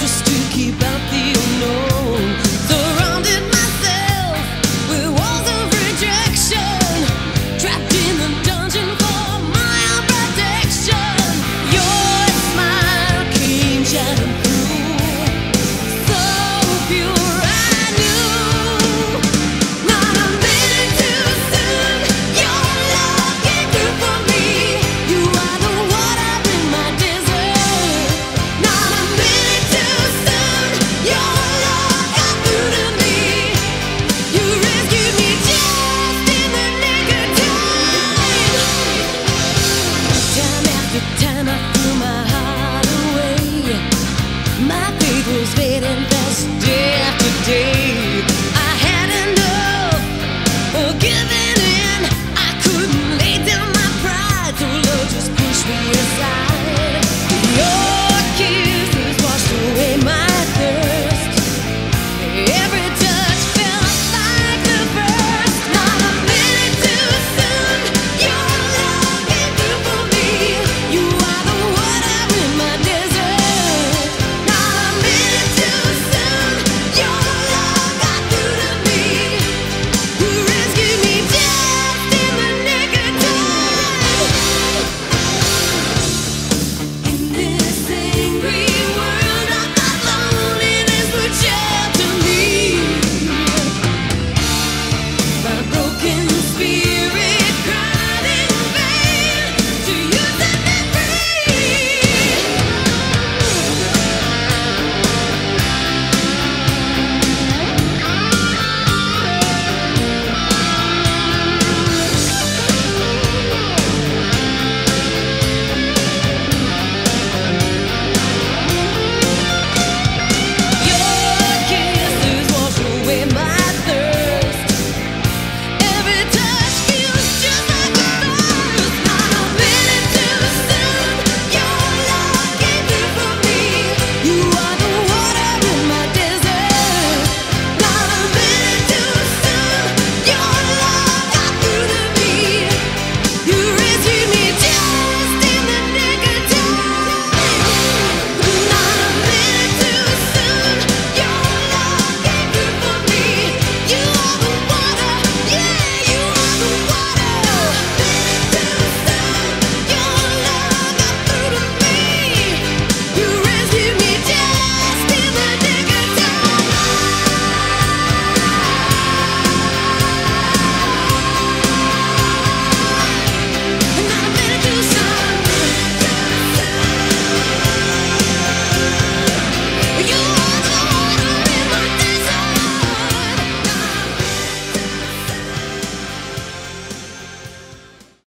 just to keep out